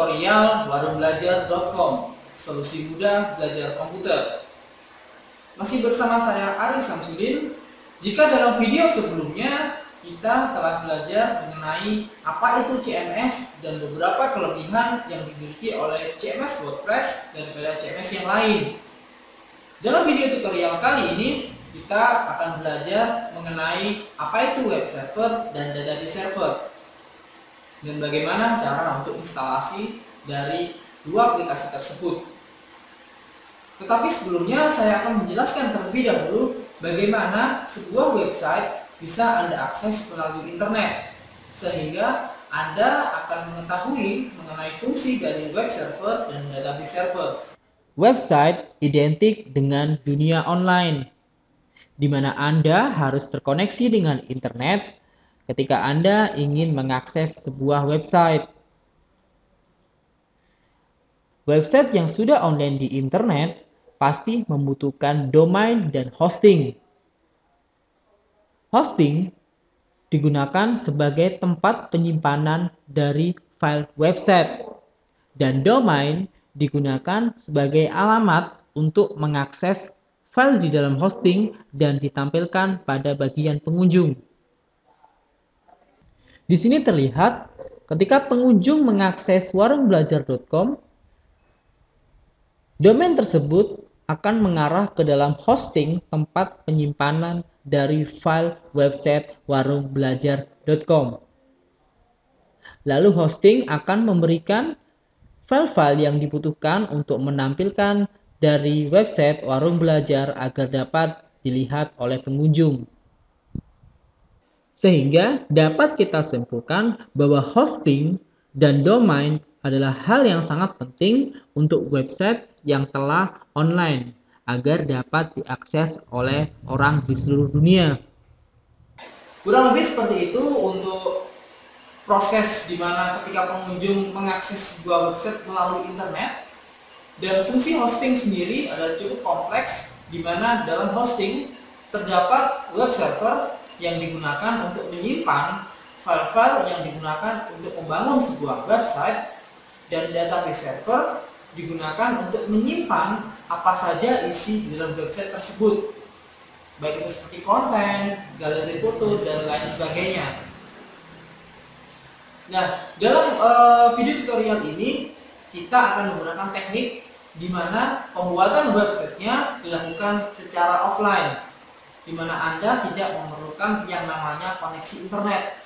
tutorial warungbelajar.com Solusi mudah belajar komputer. Masih bersama saya Ari Samsudin. Jika dalam video sebelumnya kita telah belajar mengenai apa itu CMS dan beberapa kelebihan yang dimiliki oleh CMS WordPress daripada CMS yang lain. Dalam video tutorial kali ini, kita akan belajar mengenai apa itu web server dan database server dan bagaimana cara untuk instalasi dari dua aplikasi tersebut. Tetapi sebelumnya saya akan menjelaskan terlebih dahulu bagaimana sebuah website bisa Anda akses melalui internet sehingga Anda akan mengetahui mengenai fungsi dari web server dan database server. Website identik dengan dunia online, di mana Anda harus terkoneksi dengan internet ketika Anda ingin mengakses sebuah website. Website yang sudah online di internet pasti membutuhkan domain dan hosting. Hosting digunakan sebagai tempat penyimpanan dari file website dan domain digunakan sebagai alamat untuk mengakses file di dalam hosting dan ditampilkan pada bagian pengunjung. Di sini terlihat ketika pengunjung mengakses warungbelajar.com, domain tersebut akan mengarah ke dalam hosting tempat penyimpanan dari file website warungbelajar.com. Lalu hosting akan memberikan file-file yang dibutuhkan untuk menampilkan dari website warung belajar agar dapat dilihat oleh pengunjung. Sehingga dapat kita simpulkan bahwa hosting dan domain adalah hal yang sangat penting untuk website yang telah online agar dapat diakses oleh orang di seluruh dunia. Kurang lebih seperti itu untuk proses di mana ketika pengunjung mengakses sebuah website melalui internet dan fungsi hosting sendiri adalah cukup kompleks di mana dalam hosting terdapat web server yang digunakan untuk menyimpan file-file yang digunakan untuk membangun sebuah website dan database server digunakan untuk menyimpan apa saja isi di dalam website tersebut. Baik itu seperti konten, galeri foto, dan lain sebagainya. Nah dalam uh, video tutorial ini kita akan menggunakan teknik di mana pembuatan websitenya dilakukan secara offline di mana Anda tidak memerlukan yang namanya koneksi internet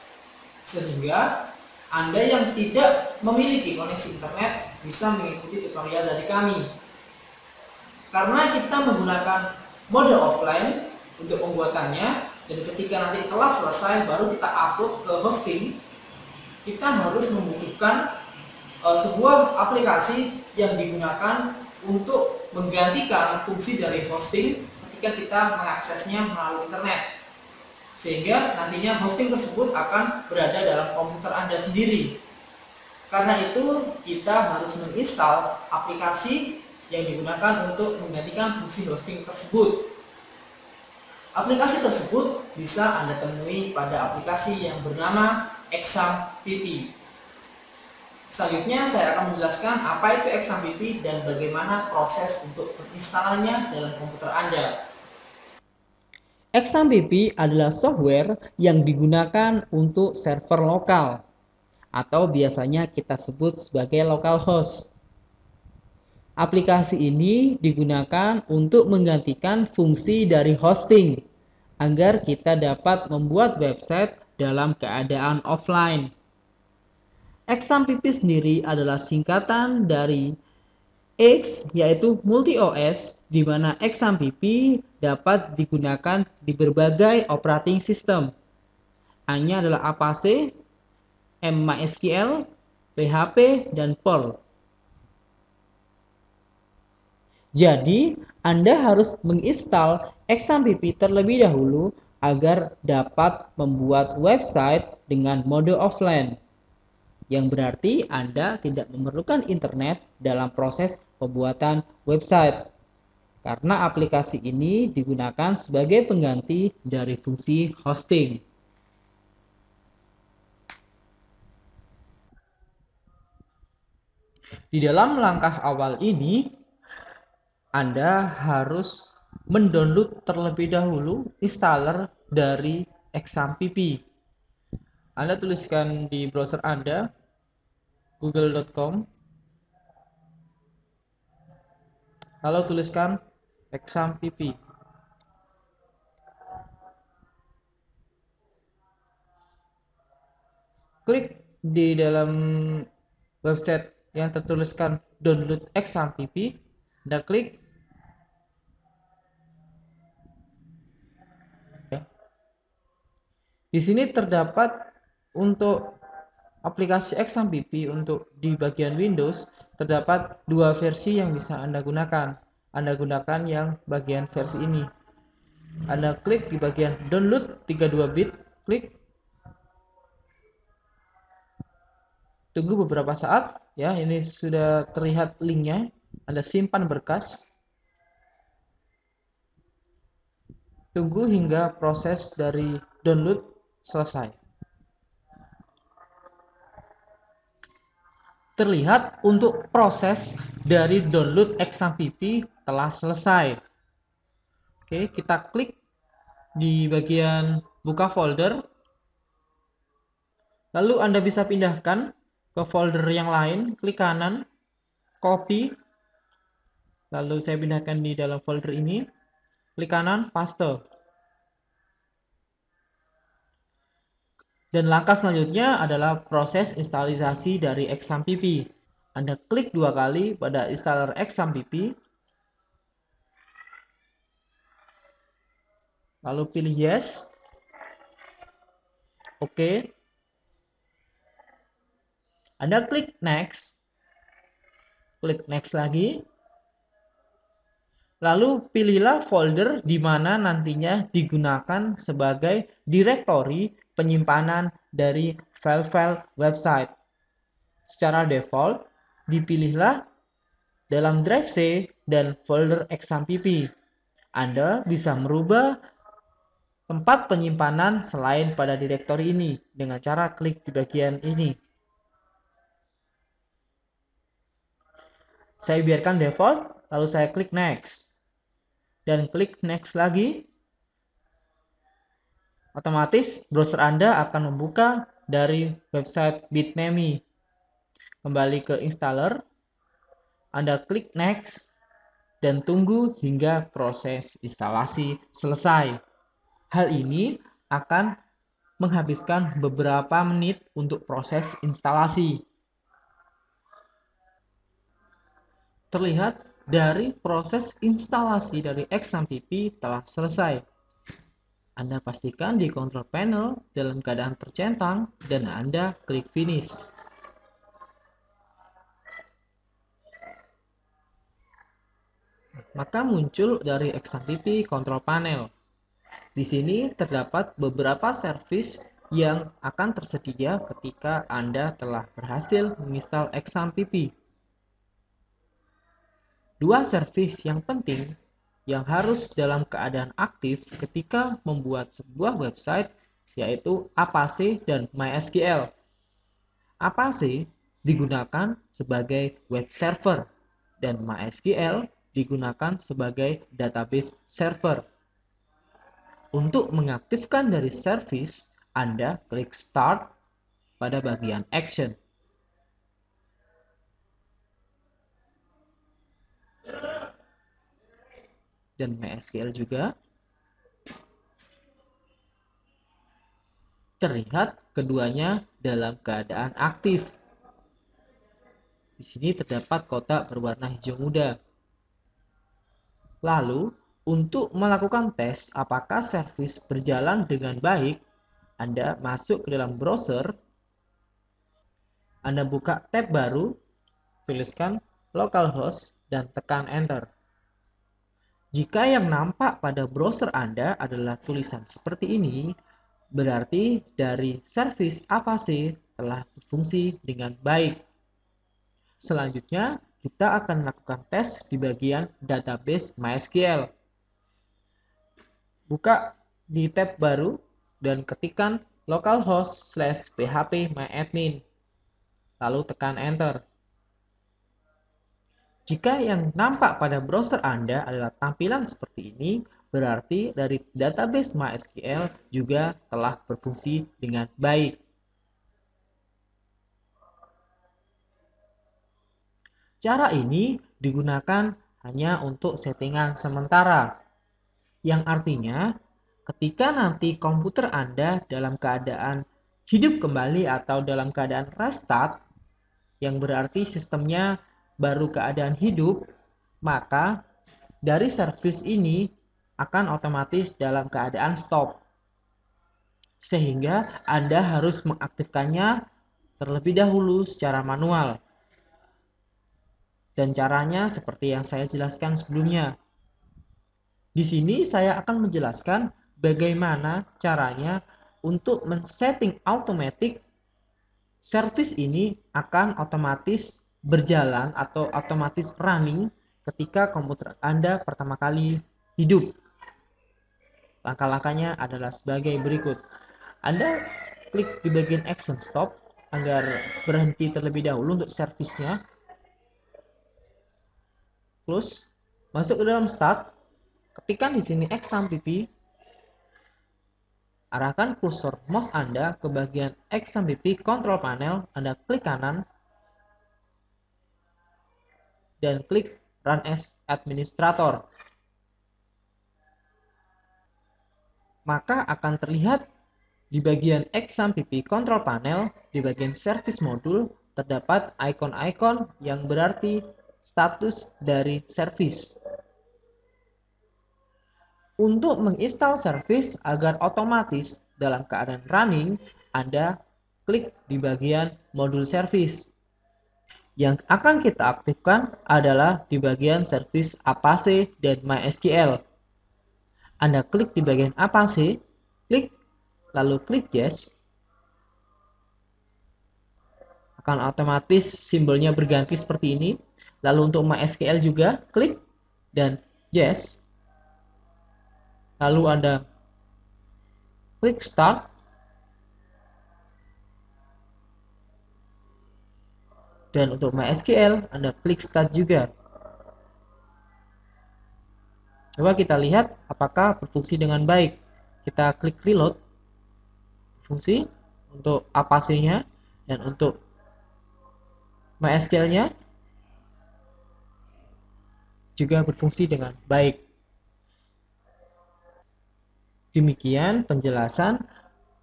sehingga anda yang tidak memiliki koneksi internet bisa mengikuti tutorial dari kami. Karena kita menggunakan mode offline untuk pembuatannya dan ketika nanti kelas selesai baru kita upload ke hosting, kita harus membutuhkan uh, sebuah aplikasi yang digunakan untuk menggantikan fungsi dari hosting ketika kita mengaksesnya melalui internet sehingga nantinya hosting tersebut akan berada dalam komputer Anda sendiri. Karena itu kita harus menginstal aplikasi yang digunakan untuk menggantikan fungsi hosting tersebut. Aplikasi tersebut bisa Anda temui pada aplikasi yang bernama ExamPP. Selanjutnya saya akan menjelaskan apa itu ExamPP dan bagaimana proses untuk menginstalnya dalam komputer Anda. XMPP adalah software yang digunakan untuk server lokal atau biasanya kita sebut sebagai localhost. Aplikasi ini digunakan untuk menggantikan fungsi dari hosting agar kita dapat membuat website dalam keadaan offline. XMPP sendiri adalah singkatan dari X yaitu multi OS di mana XMPP dapat digunakan di berbagai operating system. Hanya adalah Apache, MySQL, PHP, dan Perl. Jadi, Anda harus menginstal XMPP terlebih dahulu agar dapat membuat website dengan mode offline yang berarti Anda tidak memerlukan internet dalam proses pembuatan website. Karena aplikasi ini digunakan sebagai pengganti dari fungsi hosting. Di dalam langkah awal ini, Anda harus mendownload terlebih dahulu installer dari XAMPP. Anda tuliskan di browser Anda google.com lalu tuliskan XAMPP. Klik di dalam website yang tertuliskan download XAMPP, Anda klik Di sini terdapat untuk aplikasi XAMPP untuk di bagian Windows terdapat dua versi yang bisa Anda gunakan. Anda gunakan yang bagian versi ini. Anda klik di bagian download 32 bit, klik. Tunggu beberapa saat ya, ini sudah terlihat linknya. Anda simpan berkas. Tunggu hingga proses dari download selesai. Terlihat untuk proses dari download XAMPP telah selesai. Oke, kita klik di bagian buka folder. Lalu Anda bisa pindahkan ke folder yang lain, klik kanan, copy. Lalu saya pindahkan di dalam folder ini, klik kanan, paste. Dan langkah selanjutnya adalah proses instalisasi dari XAMPP. Anda klik dua kali pada installer XAMPP. Lalu pilih yes. Oke. Anda klik next. Klik next lagi. Lalu pilihlah folder di mana nantinya digunakan sebagai direktori penyimpanan dari file-file website. Secara default, dipilihlah dalam drive C dan folder XAMPP. Anda bisa merubah tempat penyimpanan selain pada direktori ini dengan cara klik di bagian ini. Saya biarkan default, lalu saya klik next. Dan klik next lagi, otomatis browser Anda akan membuka dari website Bitnami. Kembali ke installer, Anda klik next dan tunggu hingga proses instalasi selesai. Hal ini akan menghabiskan beberapa menit untuk proses instalasi. Terlihat dari proses instalasi dari XAMPP telah selesai. Anda pastikan di control panel dalam keadaan tercentang dan Anda klik finish. Maka muncul dari XMPP control panel. Di sini terdapat beberapa service yang akan tersedia ketika Anda telah berhasil menginstal XAMPP. Dua service yang penting yang harus dalam keadaan aktif ketika membuat sebuah website yaitu Apache dan MySQL. Apache digunakan sebagai web server dan MySQL digunakan sebagai database server. Untuk mengaktifkan dari service, Anda klik Start pada bagian Action. Dan MySQL juga. Terlihat keduanya dalam keadaan aktif. Di sini terdapat kotak berwarna hijau muda. Lalu, untuk melakukan tes apakah servis berjalan dengan baik, Anda masuk ke dalam browser, Anda buka tab baru, tuliskan localhost, dan tekan enter. Jika yang nampak pada browser Anda adalah tulisan seperti ini, berarti dari service Avase telah berfungsi dengan baik. Selanjutnya, kita akan melakukan tes di bagian database MySQL. Buka di tab baru dan ketikkan localhost slash php myadmin. Lalu tekan enter. Jika yang nampak pada browser Anda adalah tampilan seperti ini, berarti dari database MySQL juga telah berfungsi dengan baik. Cara ini digunakan hanya untuk settingan sementara, yang artinya ketika nanti komputer Anda dalam keadaan hidup kembali atau dalam keadaan restart, yang berarti sistemnya baru keadaan hidup, maka dari service ini akan otomatis dalam keadaan stop. Sehingga Anda harus mengaktifkannya terlebih dahulu secara manual. Dan caranya seperti yang saya jelaskan sebelumnya. Di sini saya akan menjelaskan bagaimana caranya untuk men-setting automatic service ini akan otomatis berjalan atau otomatis running ketika komputer Anda pertama kali hidup. Langkah-langkahnya adalah sebagai berikut. Anda klik di bagian action stop agar berhenti terlebih dahulu untuk servisnya. Close. Masuk ke dalam start. Ketikkan di sini XAMPP. Arahkan kursor mouse Anda ke bagian XAMPP control panel. Anda klik kanan dan klik Run as Administrator. Maka akan terlihat di bagian XAMPP Control Panel, di bagian Service Module, terdapat ikon-ikon yang berarti status dari service. Untuk menginstal service agar otomatis dalam keadaan running, Anda klik di bagian modul service. Yang akan kita aktifkan adalah di bagian service Apache dan MySQL. Anda klik di bagian Apache, klik, lalu klik Yes. Akan otomatis simbolnya berganti seperti ini. Lalu untuk MySQL juga, klik dan Yes. Lalu Anda klik Start Dan untuk MySQL, Anda klik Start juga. Coba kita lihat apakah berfungsi dengan baik. Kita klik Reload. Fungsi untuk Apache-nya dan untuk MySQL-nya juga berfungsi dengan baik. Demikian penjelasan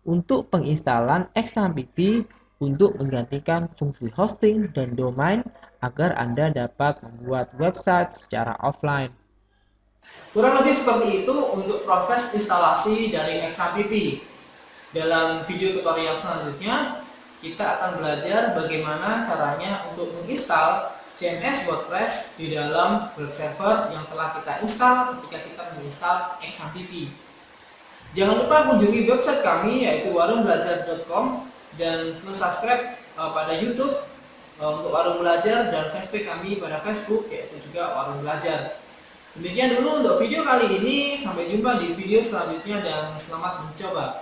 untuk penginstalan XAMPP untuk menggantikan fungsi hosting dan domain agar Anda dapat membuat website secara offline. Kurang lebih seperti itu untuk proses instalasi dari XHPP. Dalam video tutorial selanjutnya, kita akan belajar bagaimana caranya untuk menginstal CMS WordPress di dalam web server yang telah kita install ketika kita menginstal XHPP. Jangan lupa kunjungi website kami yaitu warungbelajar.com dan subscribe uh, pada YouTube uh, untuk Warung Belajar dan Facebook kami pada Facebook yaitu juga Warung Belajar. Demikian dulu untuk video kali ini. Sampai jumpa di video selanjutnya dan selamat mencoba.